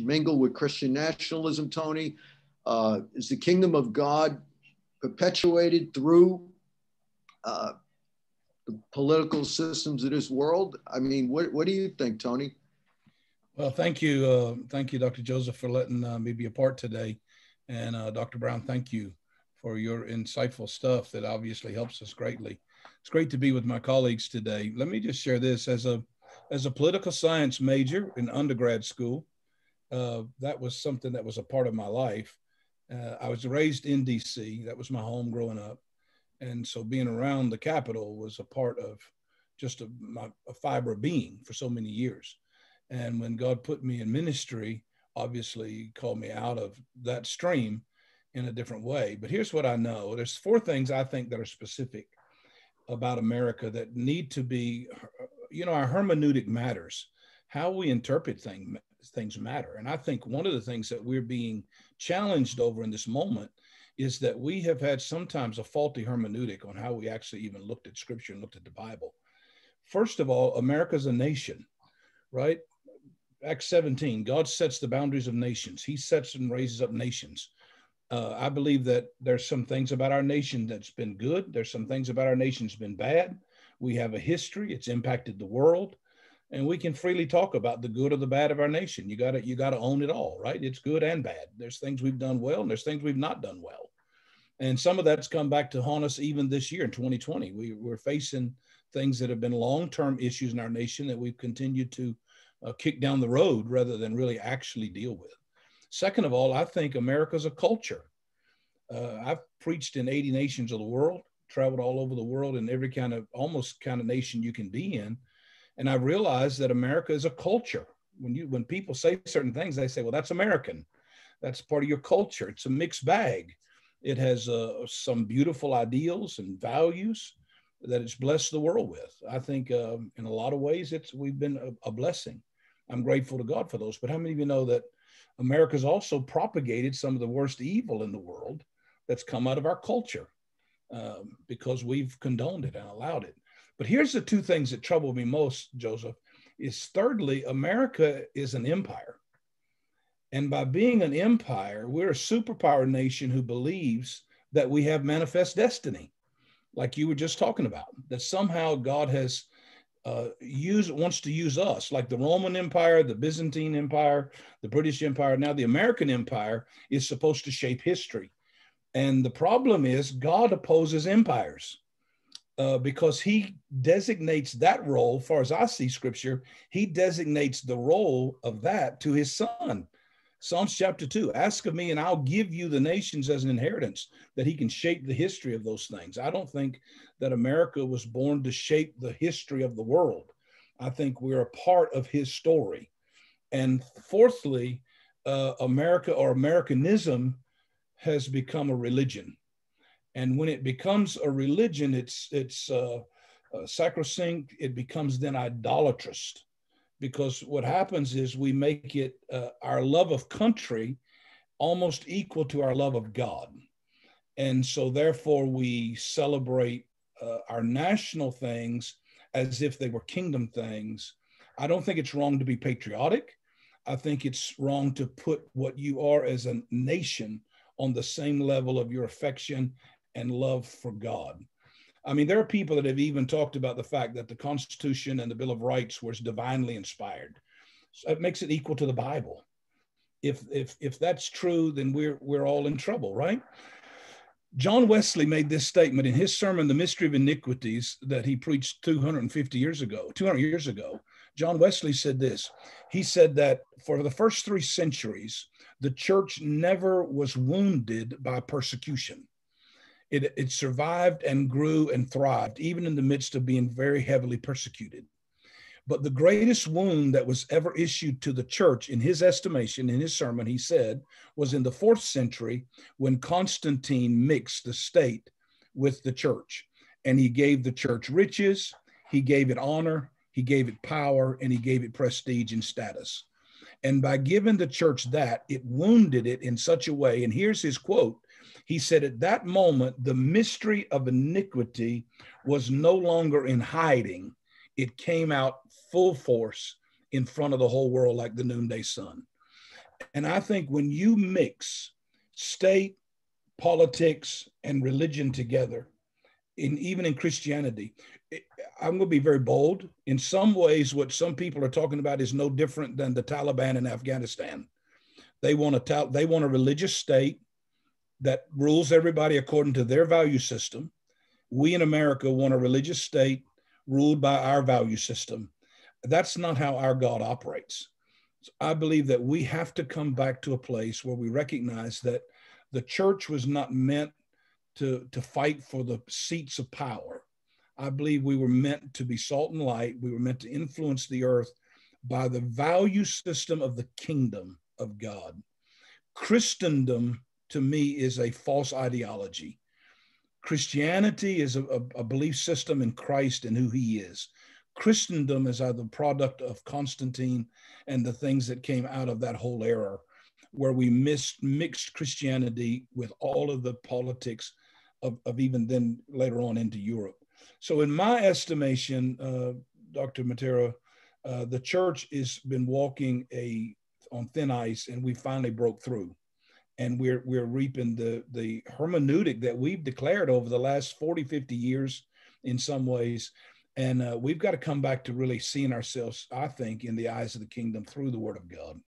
mingle with Christian nationalism, Tony? Uh, is the kingdom of God perpetuated through uh, the political systems of this world? I mean, what, what do you think, Tony? Well, thank you. Uh, thank you, Dr. Joseph, for letting uh, me be a part today. And uh, Dr. Brown, thank you for your insightful stuff that obviously helps us greatly. It's great to be with my colleagues today. Let me just share this as a as a political science major in undergrad school. Uh, that was something that was a part of my life. Uh, I was raised in DC. That was my home growing up, and so being around the Capitol was a part of just a, my, a fiber of being for so many years. And when God put me in ministry, obviously called me out of that stream in a different way. But here's what I know there's four things I think that are specific about America that need to be, you know, our hermeneutic matters. How we interpret thing, things matter. And I think one of the things that we're being challenged over in this moment is that we have had sometimes a faulty hermeneutic on how we actually even looked at scripture and looked at the Bible. First of all, America's a nation, right? Acts 17, God sets the boundaries of nations. He sets and raises up nations. Uh, I believe that there's some things about our nation that's been good. There's some things about our nation's been bad. We have a history. It's impacted the world, and we can freely talk about the good or the bad of our nation. You got to you got to own it all, right? It's good and bad. There's things we've done well, and there's things we've not done well, and some of that's come back to haunt us even this year in 2020. We, we're facing things that have been long-term issues in our nation that we've continued to uh, kick down the road rather than really actually deal with. Second of all, I think America's a culture. Uh, I've preached in 80 nations of the world, traveled all over the world in every kind of almost kind of nation you can be in. And I realized that America is a culture. When you when people say certain things, they say, well, that's American. That's part of your culture. It's a mixed bag. It has uh, some beautiful ideals and values that it's blessed the world with. I think uh, in a lot of ways, it's we've been a, a, blessing. I'm grateful to God for those. But how many of you know that America's also propagated some of the worst evil in the world that's come out of our culture um, because we've condoned it and allowed it. But here's the two things that trouble me most, Joseph, is thirdly, America is an empire. And by being an empire, we're a superpower nation who believes that we have manifest destiny like you were just talking about, that somehow God has uh, use wants to use us, like the Roman Empire, the Byzantine Empire, the British Empire. Now the American Empire is supposed to shape history, and the problem is God opposes empires. Uh, because he designates that role, far as I see scripture, he designates the role of that to his son. Psalms chapter 2 Ask of me, and I'll give you the nations as an inheritance, that he can shape the history of those things. I don't think that America was born to shape the history of the world. I think we're a part of his story. And fourthly, uh, America or Americanism has become a religion. And when it becomes a religion, it's, it's uh, uh, sacrosanct, it becomes then idolatrous because what happens is we make it uh, our love of country almost equal to our love of God. And so, therefore, we celebrate uh, our national things as if they were kingdom things. I don't think it's wrong to be patriotic. I think it's wrong to put what you are as a nation on the same level of your affection and love for God. I mean, there are people that have even talked about the fact that the Constitution and the Bill of Rights was divinely inspired. So it makes it equal to the Bible. If if if that's true, then we're we're all in trouble, right? John Wesley made this statement in his sermon, The Mystery of Iniquities, that he preached 250 years ago, 200 years ago. John Wesley said this. He said that for the first three centuries, the church never was wounded by persecution it, it survived and grew and thrived, even in the midst of being very heavily persecuted. But the greatest wound that was ever issued to the church, in his estimation, in his sermon, he said, was in the fourth century when Constantine mixed the state with the church. And he gave the church riches, he gave it honor, he gave it power, and he gave it prestige and status. And by giving the church that, it wounded it in such a way. And here's his quote he said, At that moment, the mystery of iniquity was no longer in hiding, it came out full force in front of the whole world like the noonday sun. And I think when you mix state, politics, and religion together, in even in Christianity, I'm going to be very bold. In some ways, what some people are talking about is no different than the Taliban in Afghanistan. They want a they want a religious state that rules everybody according to their value system. We in America want a religious state ruled by our value system. That's not how our God operates. I believe that we have to come back to a place where we recognize that the church was not meant to, to fight for the seats of power. I believe we were meant to be salt and light. We were meant to influence the earth by the value system of the kingdom of God. Christendom, to me, is a false ideology. Christianity is a, a, belief system in Christ and who he is. Christendom is the product of Constantine and the things that came out of that whole era, where we missed, mixed Christianity with all of the politics of, of even then later on into Europe. So, in my estimation, uh, Dr. Matera, uh, the church has been walking a on thin ice, and we finally broke through, and we're we're reaping the the hermeneutic that we've declared over the last 40, 50 years in some ways and uh, we've got to come back to really seeing ourselves, I think, in the eyes of the kingdom through the Word of God.